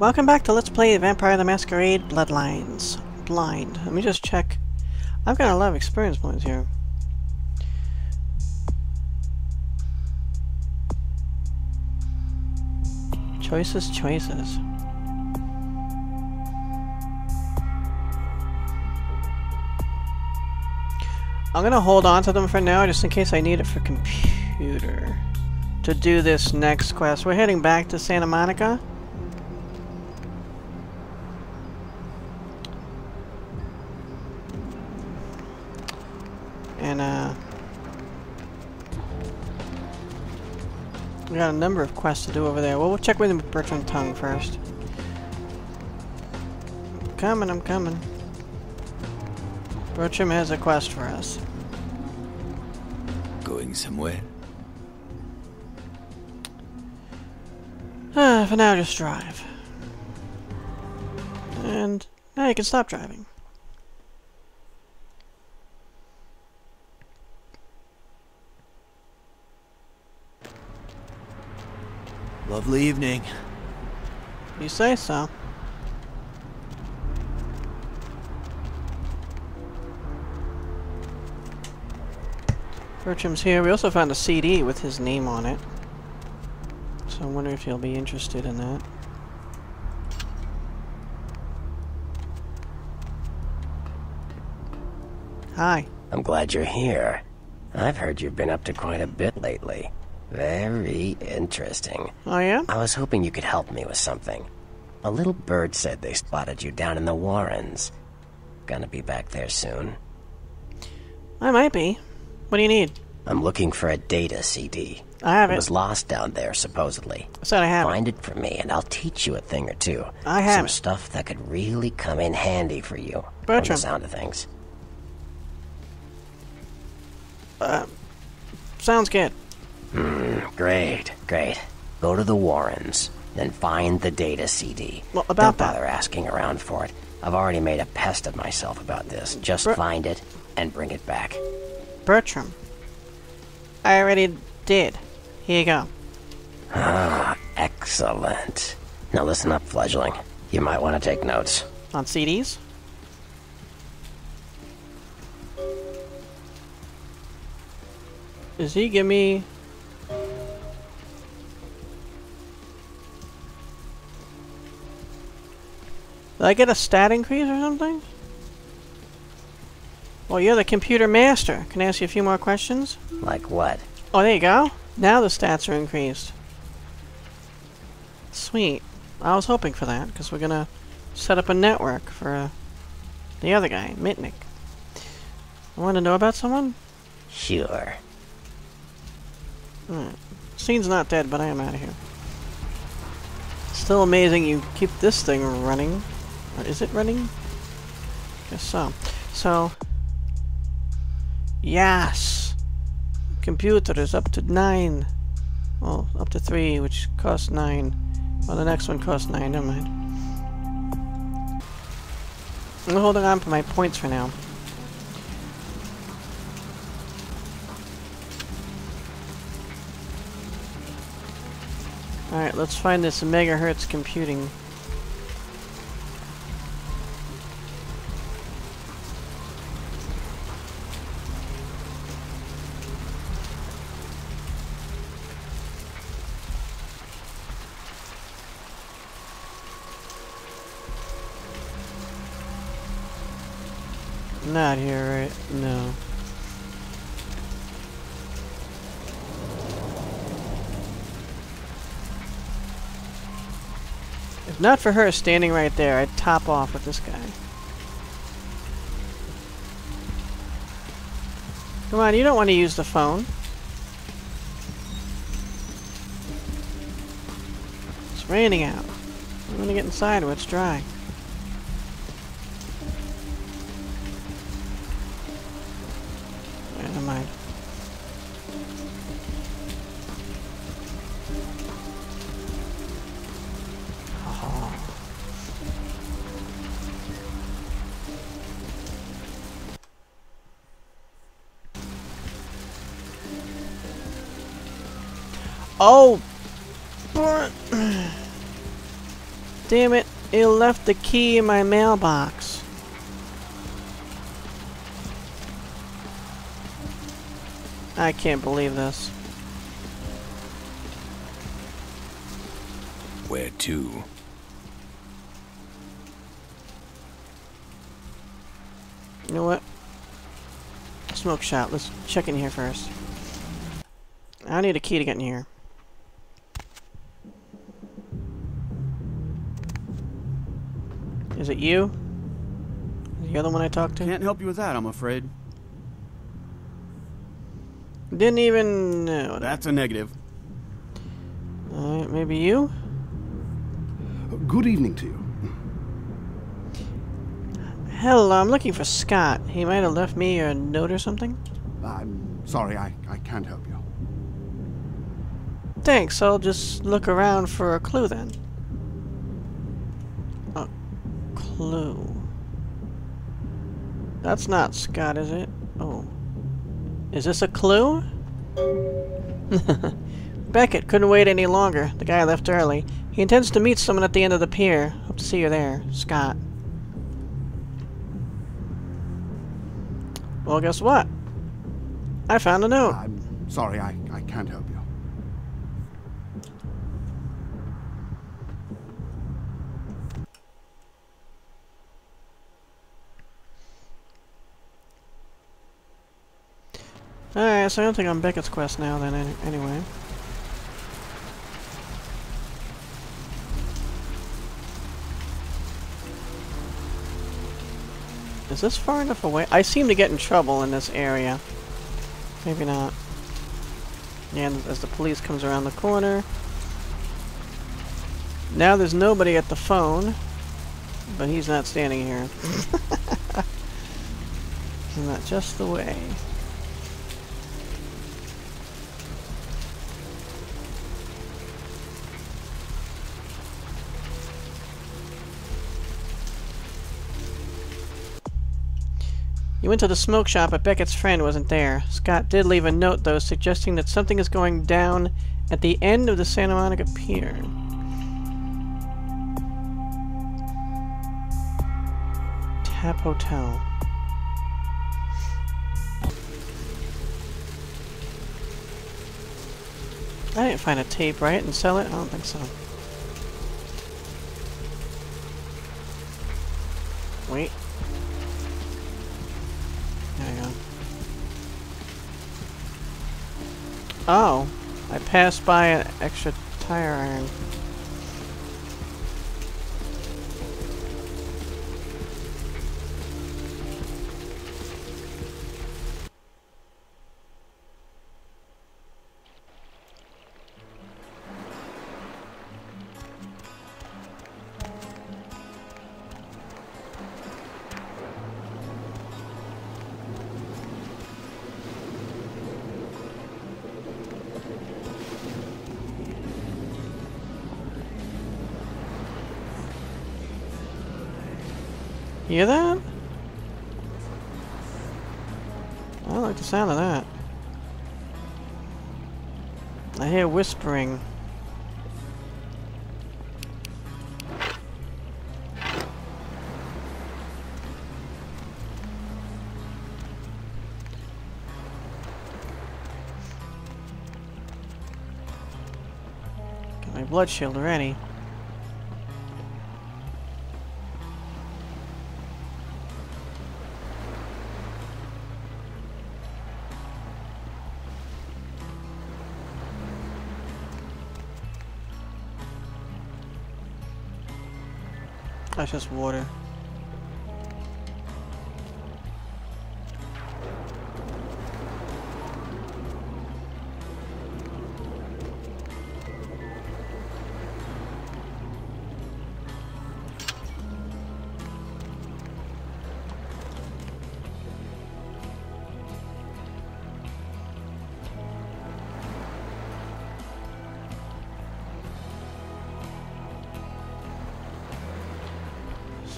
Welcome back to Let's Play Vampire the Masquerade Bloodlines. Blind. Let me just check. I've got a lot of experience points here. Choices, choices. I'm gonna hold on to them for now, just in case I need it for computer. To do this next quest. We're heading back to Santa Monica. Got a number of quests to do over there. Well, we'll check with Bertram Tung first. I'm coming, I'm coming. Bertram has a quest for us. Going somewhere? Ah, for now, just drive. And now you can stop driving. Lovely evening. You say so. Bertram's here. We also found a CD with his name on it. So I wonder if he'll be interested in that. Hi. I'm glad you're here. I've heard you've been up to quite a bit lately. Very interesting. Oh yeah? I was hoping you could help me with something. A little bird said they spotted you down in the Warrens. Gonna be back there soon. I might be. What do you need? I'm looking for a data CD. I have It it. was lost down there, supposedly. I said I have it. Find it for me, and I'll teach you a thing or two. I have Some it. stuff that could really come in handy for you. From the sound of things. Uh, Sounds good. Great, great. Go to the Warrens, then find the data CD. Well, about Don't that- bother asking around for it. I've already made a pest of myself about this. Just Ber- find it and bring it back. Bertram. I already did. Here you go. Ah, excellent. Now listen up, fledgling. You might want to take notes. On CDs? Does he give me... Did I get a stat increase or something? Well, you're the computer master. Can I ask you a few more questions? Like what? Oh, there you go. Now the stats are increased. Sweet. I was hoping for that, because we're gonna set up a network for uh, the other guy, Mitnick. I want to know about someone? Sure. Scene's not dead, but I am out of here. Still amazing you keep this thing running. Or is it running? Guess so. So... Yes! Computer is up to 9. Well, up to 3, which costs 9. Well, the next one costs 9, never mind. I'm holding on for my points for now. Alright, let's find this megahertz computing. Not here, right? No. If not for her standing right there, I'd top off with this guy. Come on, you don't want to use the phone. It's raining out. I'm gonna get inside where it's dry. Oh! Damn it, it left the key in my mailbox. I can't believe this. Where to? You know what? Smoke shop. Let's check in here first. I need a key to get in here. Is it you? Is the other one I talked to? Can't help you with that, I'm afraid. Didn't even know. That's a negative. Alright, maybe you? Good evening to you. Hello, I'm looking for Scott. He might have left me a note or something. I'm sorry, I, I can't help you. Thanks, I'll just look around for a clue then. A clue. That's not Scott, is it? Oh. Is this a clue? Beckett couldn't wait any longer. The guy left early. He intends to meet someone at the end of the pier. Hope to see you there. Scott. Well, guess what? I found a note. I'm sorry, I, I can't help you. Alright, so I don't think I'm Beckett's quest now then, any anyway. Is this far enough away? I seem to get in trouble in this area. Maybe not. And as the police comes around the corner. Now there's nobody at the phone. But he's not standing here. Isn't that just the way? Went to the smoke shop, but Beckett's friend wasn't there. Scott did leave a note, though, suggesting that something is going down at the end of the Santa Monica Pier. Tap Hotel. I didn't find a tape, right, and sell it? I don't think so. Wait. Oh, I passed by an extra tire iron. Hear that? I like the sound of that. I hear whispering. Got my blood shield ready. That's just water.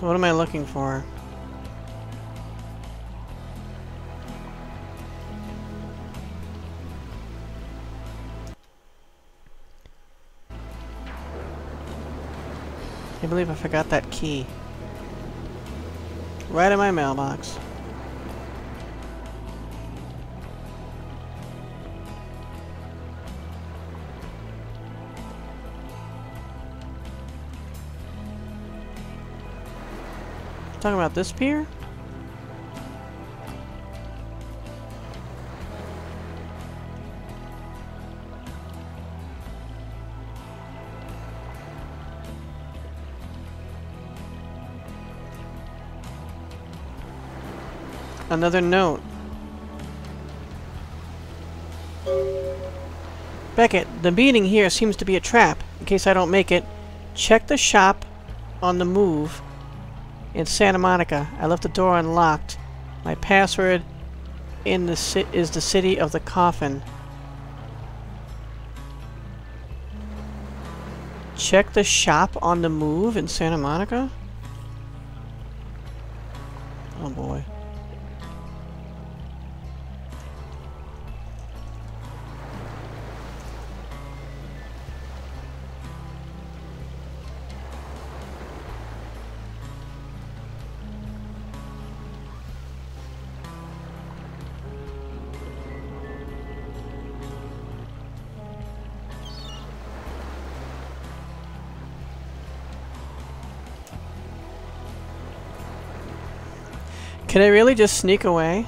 So what am I looking for? Can't believe I forgot that key. Right in my mailbox. Talking about this pier? Another note. Beckett, the meeting here seems to be a trap. In case I don't make it, check the shop on the move in Santa Monica. I left the door unlocked. My password in the is the city of the coffin. Check the shop on the move in Santa Monica? Can I really just sneak away?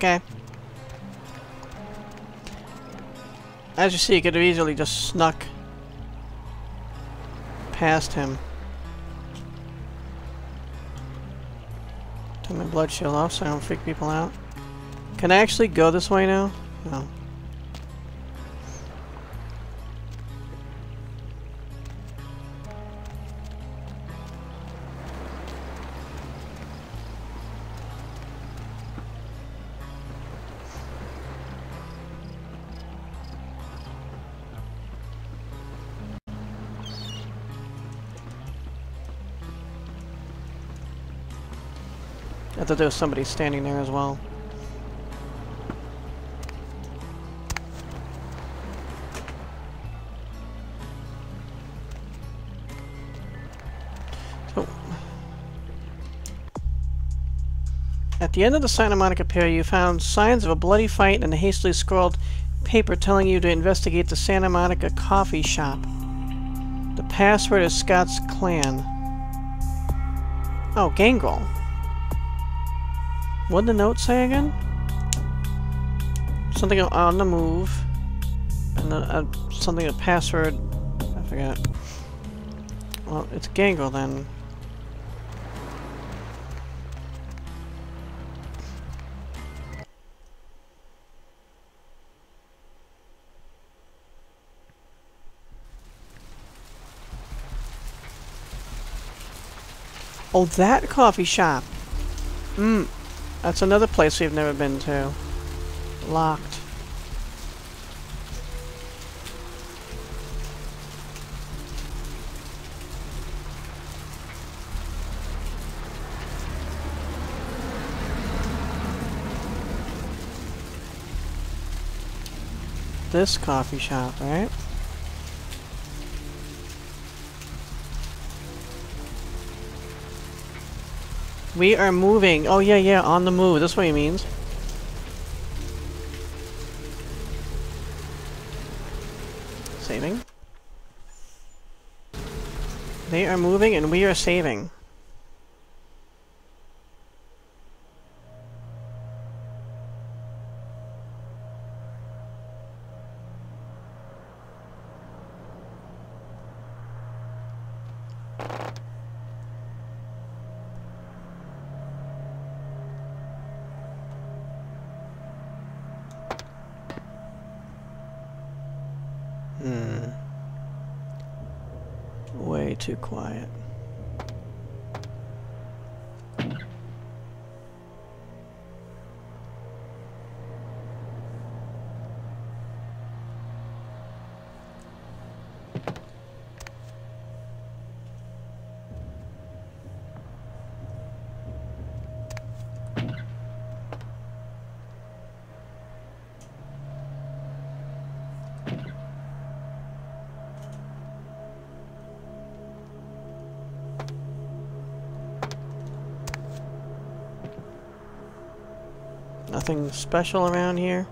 Okay. As you see, you could have easily just snuck past him. Turn my blood shield off so I don't freak people out. Can I actually go this way now? No. Thought there was somebody standing there as well. So, at the end of the Santa Monica Pier, you found signs of a bloody fight and a hastily scrawled paper telling you to investigate the Santa Monica coffee shop. The password is Scott's Clan. Oh, Gangrel. What did the note say again? Something on the move. And then uh, something, a password. I forget. Well, it's Gangrel then. Oh, that coffee shop. Hmm. That's another place we've never been to. Locked. This coffee shop, right? We are moving. Oh, yeah, yeah, on the move. That's what he means. Saving. They are moving and we are saving. Hmm. Way Nothing special around here.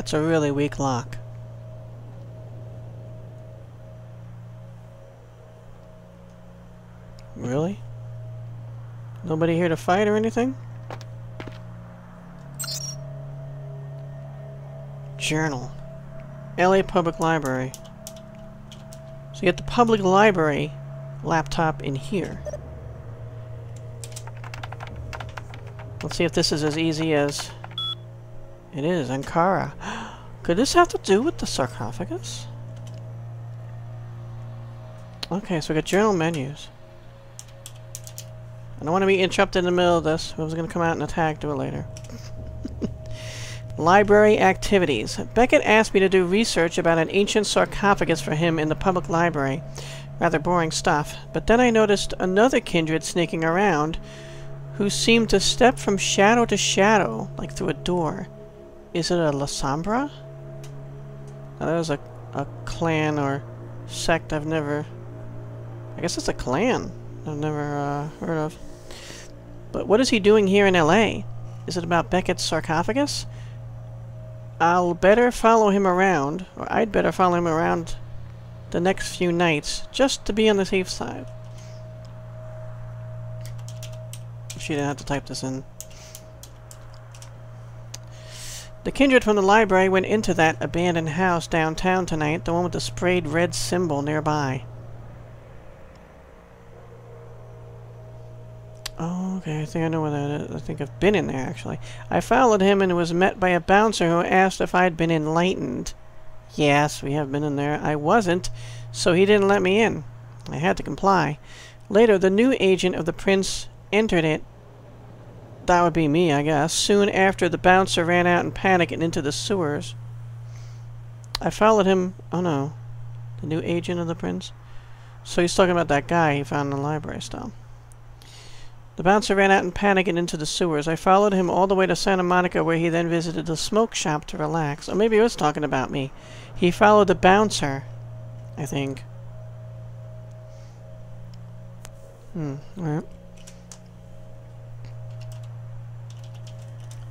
That's a really weak lock. Really? Nobody here to fight or anything? Journal. LA Public Library. So you get the public library laptop in here. Let's see if this is as easy as it is, Ankara. Could this have to do with the sarcophagus? Okay, so we got journal menus. I don't want to be interrupted in the middle of this. Whoever's going to come out and attack, do it later. Library activities. Beckett asked me to do research about an ancient sarcophagus for him in the public library. Rather boring stuff. But then I noticed another kindred sneaking around who seemed to step from shadow to shadow, like through a door. Is it a Lasombra? Now, that was a, a clan or sect I've never... I guess it's a clan I've never uh, heard of. But what is he doing here in L.A.? Is it about Beckett's sarcophagus? I'll better follow him around, or I'd better follow him around the next few nights, just to be on the safe side. She didn't have to type this in. The kindred from the library went into that abandoned house downtown tonight, the one with the sprayed red symbol nearby. Oh, okay, I think I know where that is. I think I've been in there, actually. I followed him and was met by a bouncer who asked if I'd been enlightened. Yes, we have been in there. I wasn't, so he didn't let me in. I had to comply. Later, the new agent of the prince entered it that would be me, I guess. Soon after, the bouncer ran out in panic and into the sewers. I followed him... Oh, no. The new agent of the prince? So he's talking about that guy he found in the library still. The bouncer ran out in panic and into the sewers. I followed him all the way to Santa Monica, where he then visited the smoke shop to relax. Or maybe he was talking about me. He followed the bouncer, I think. Hmm, alright.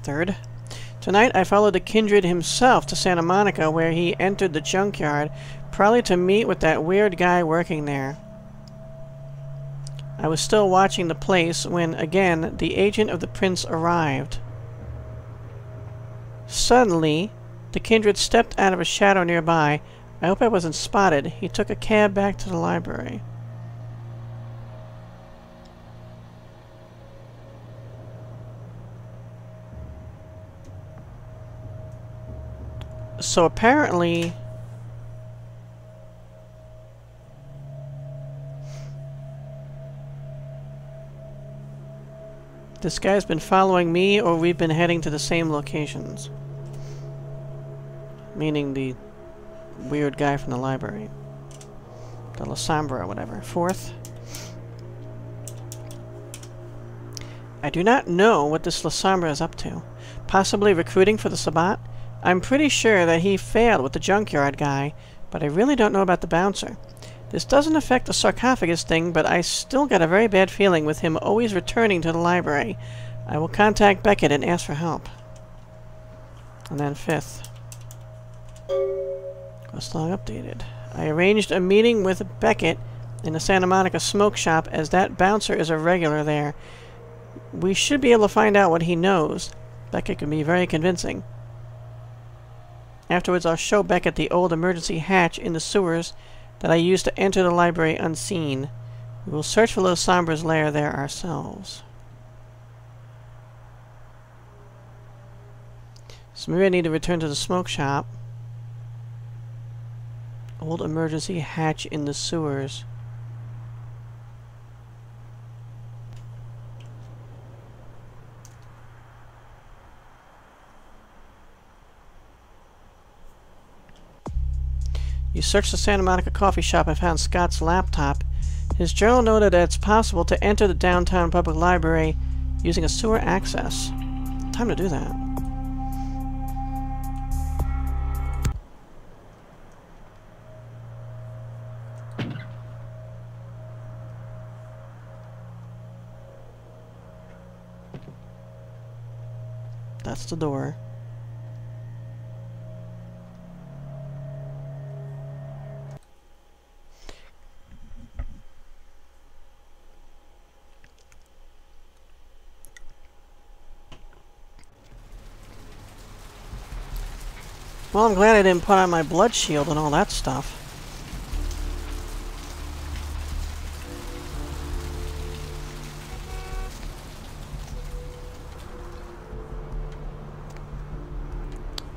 Third. Tonight I followed the kindred himself to Santa Monica where he entered the junkyard, probably to meet with that weird guy working there. I was still watching the place when, again, the agent of the prince arrived. Suddenly, the kindred stepped out of a shadow nearby. I hope I wasn't spotted. He took a cab back to the library. So apparently... This guy's been following me, or we've been heading to the same locations. Meaning the weird guy from the library. The or whatever. Fourth. I do not know what this Lasombra is up to. Possibly recruiting for the Sabbat? I'm pretty sure that he failed with the junkyard guy, but I really don't know about the bouncer. This doesn't affect the sarcophagus thing, but I still got a very bad feeling with him always returning to the library. I will contact Beckett and ask for help. And then fifth. Quest log updated. I arranged a meeting with Beckett in the Santa Monica smoke shop as that bouncer is a regular there. We should be able to find out what he knows. Beckett can be very convincing. Afterwards, I'll show Beckett the old emergency hatch in the sewers that I used to enter the library unseen. We will search for Lasombra's lair there ourselves. So maybe I need to return to the smoke shop. Old emergency hatch in the sewers. You searched the Santa Monica coffee shop and found Scott's laptop. His journal noted that it's possible to enter the downtown public library using a sewer access. Time to do that. That's the door. Well, I'm glad I didn't put on my blood shield and all that stuff.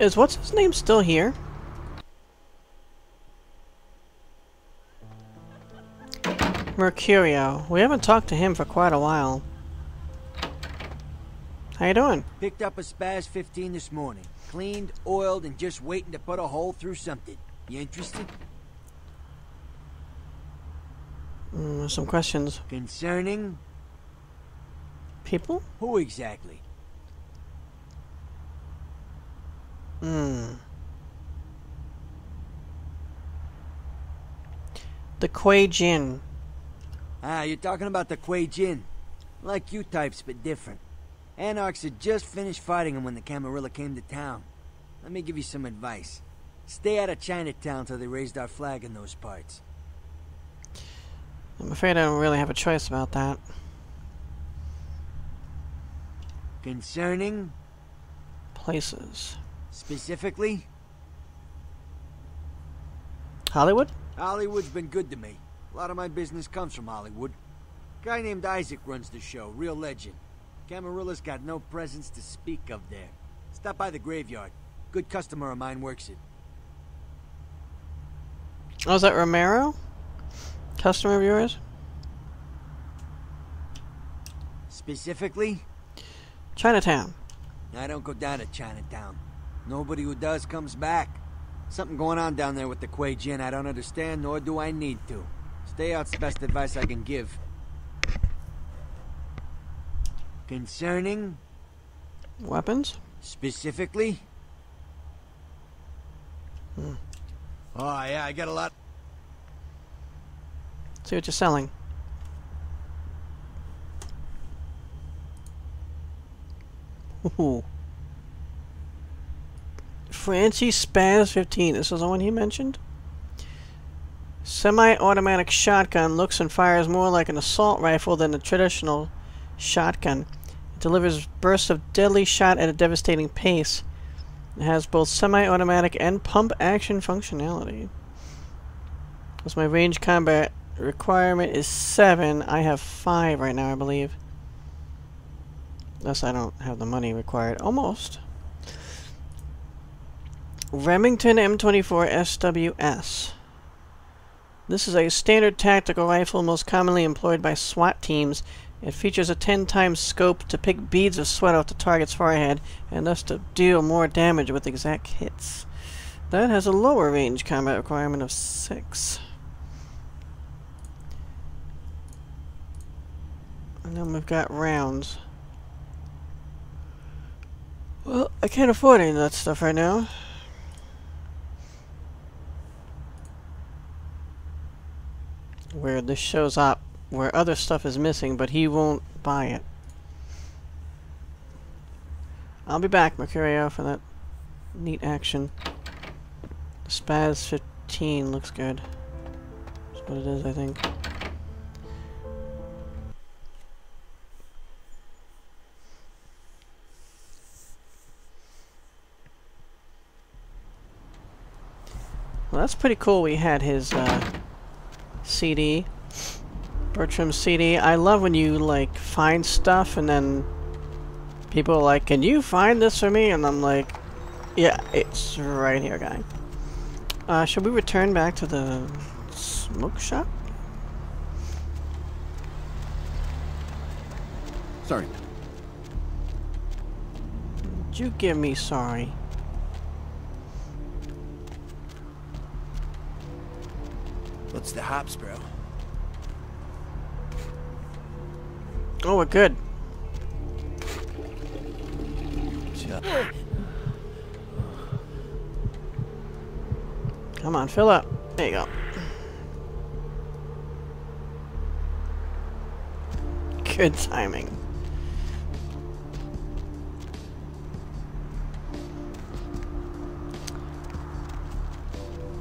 Is what's his name still here? Mercurio. We haven't talked to him for quite a while. How you doing? Picked up a SPAS 15 this morning. Cleaned, oiled, and just waiting to put a hole through something. You interested? Mm, some questions. Concerning? People? Who exactly? Hmm. The Kuei Jin. Ah, you're talking about the Kuei Jin. Like you types, but different. Anarchs had just finished fighting him when the Camarilla came to town. Let me give you some advice. Stay out of Chinatown till they raised our flag in those parts. I'm afraid I don't really have a choice about that. Concerning? Places. Specifically? Hollywood? Hollywood's been good to me. A lot of my business comes from Hollywood. A Guy named Isaac runs the show, real legend. Camarilla's got no presence to speak of there. Stop by the graveyard. Good customer of mine works it. Oh, is that Romero? Customer of yours? Specifically? Chinatown. I don't go down to Chinatown. Nobody who does comes back. Something going on down there with the Kuei Jin I don't understand, nor do I need to. Stay out's the best advice I can give. Concerning? Weapons? Specifically? Hmm. Oh, yeah, I got a lot. See what you're selling. Ooh. Franchi SPAS 15. This is the one he mentioned? Semi-automatic shotgun looks and fires more like an assault rifle than a traditional shotgun. Delivers bursts of deadly shot at a devastating pace. It has both semi-automatic and pump action functionality. As my range combat requirement is 7, I have 5 right now, I believe. Unless I don't have the money required. Almost. Remington M24 SWS. This is a standard tactical rifle most commonly employed by SWAT teams. It features a 10 times scope to pick beads of sweat off the target's forehead and thus to deal more damage with exact hits. That has a lower range combat requirement of 6. And then we've got rounds. Well, I can't afford any of that stuff right now. where this shows up where other stuff is missing, but he won't buy it. I'll be back, Mercurio, for that neat action. The SPAS 15 looks good. That's what it is, I think. Well, that's pretty cool we had his, uh, CD. Bertram's CD. I love when you, like, find stuff and then people are like, can you find this for me? And I'm like, yeah, it's right here, guy. Uh, should we return back to the smoke shop? Sorry. Did you give me sorry? What's the hops, bro? Oh, we're good. Come on, fill up. There you go. Good timing.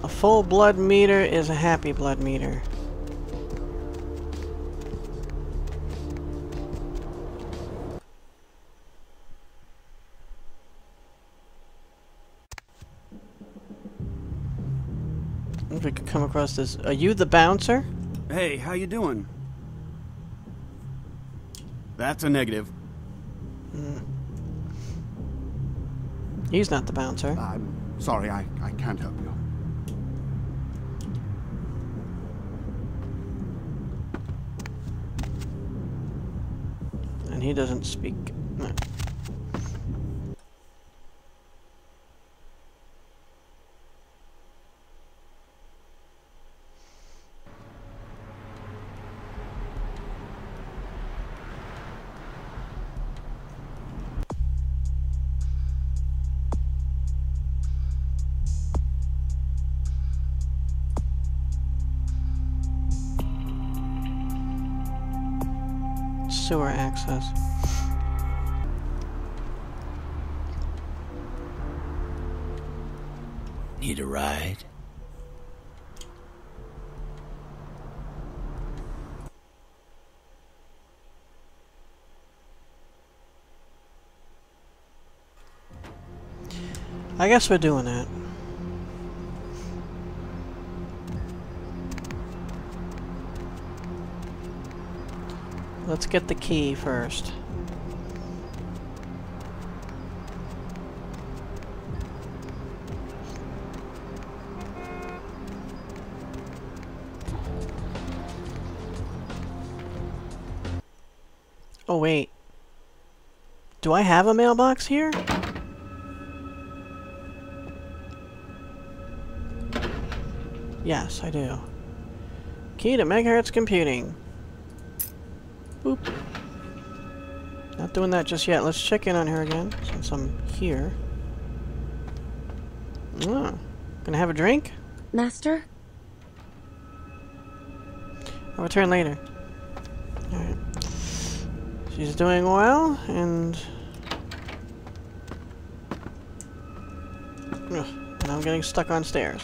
A full blood meter is a happy blood meter. Come across this. Are you the bouncer? Hey, how you doing? That's a negative. Hmm. He's not the bouncer. I'm sorry, I, I can't help you. And he doesn't speak. No. Need a ride? I guess we're doing that. Let's get the key first. Do I have a mailbox here? Yes, I do. Key to megahertz computing. Boop. Not doing that just yet. Let's check in on her again, since I'm here. Oh. Gonna have a drink? Master? I'll return later. She's doing well, and... Ugh, and I'm getting stuck on stairs.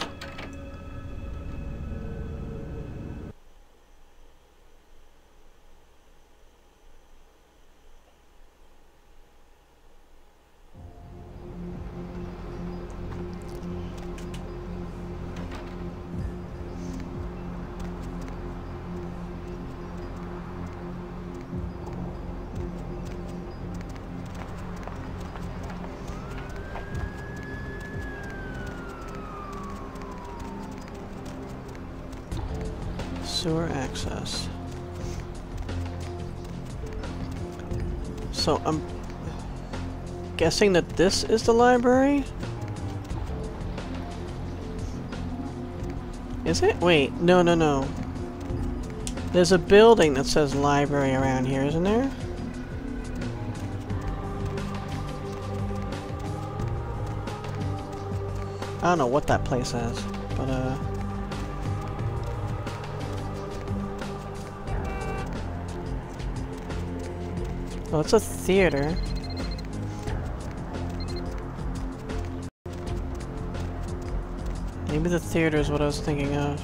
Access. So I'm guessing that this is the library? Is it? Wait, no, no, no. There's a building that says library around here, isn't there? I don't know what that place is, but uh... Well, it's a theater. Maybe the theater is what I was thinking of.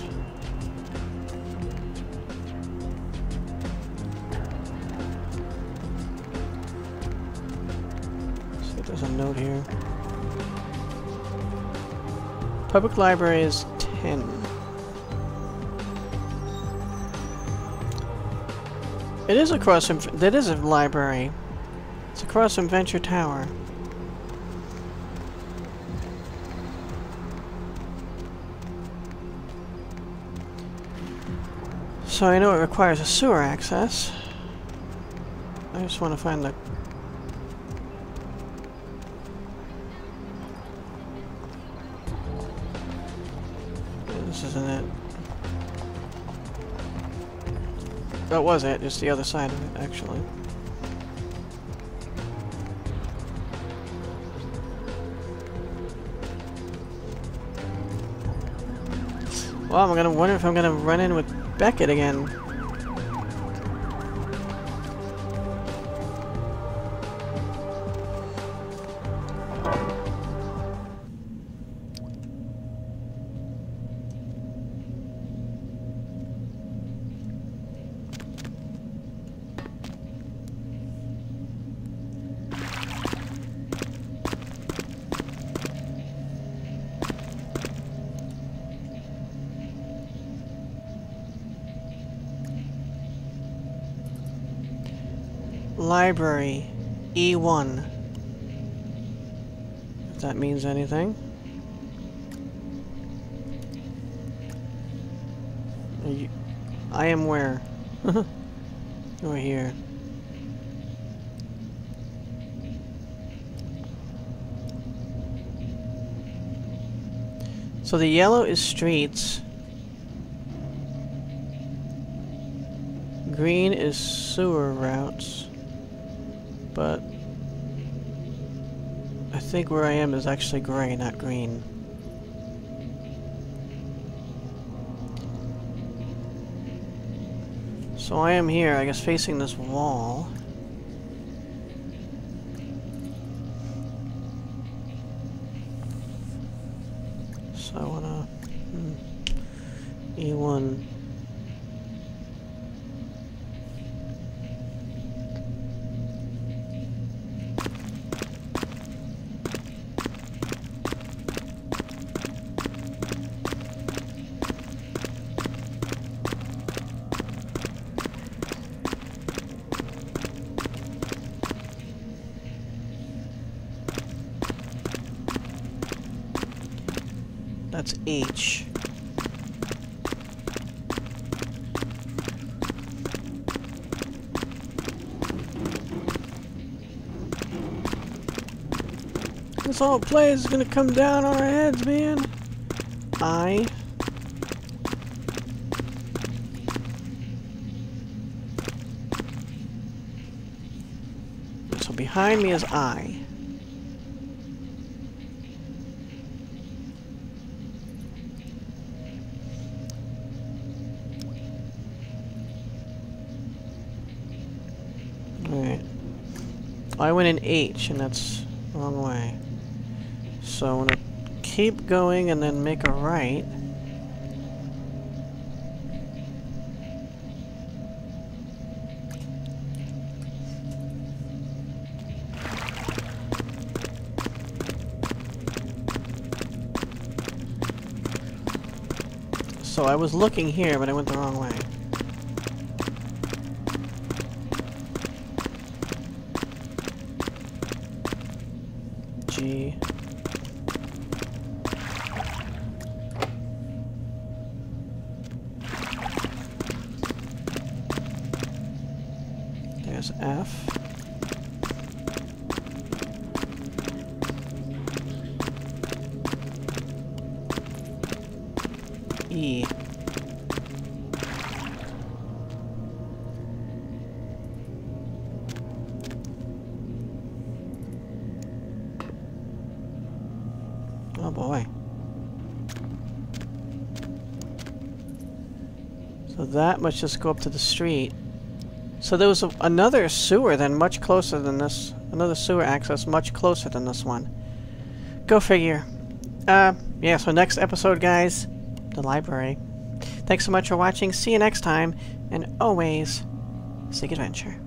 See there's a note here. Public library is 10. It is across from... That is a library. It's across from Ventrue Tower. So I know it requires a sewer access. I just want to find the... was it, just the other side of it, actually. Well, I'm gonna wonder if I'm gonna run in with Beckett again. Library E1. If that means anything. You- I am where? Over here. So the yellow is streets. Green is sewer routes. But I think where I am is actually gray, not green. So I am here, I guess facing this wall. This whole place is gonna come down on our heads, man. I. So behind me is I. Alright. I went in H, and that's the wrong way. So I want to keep going and then make a right. So I was looking here, but I went the wrong way. There's F. E. Oh boy. So that must just go up to the street. So there was a, another sewer then much closer than this. Another sewer access much closer than this one. Go figure. Uh, yeah, so next episode, guys, the library. Thanks so much for watching. See you next time, and always seek adventure.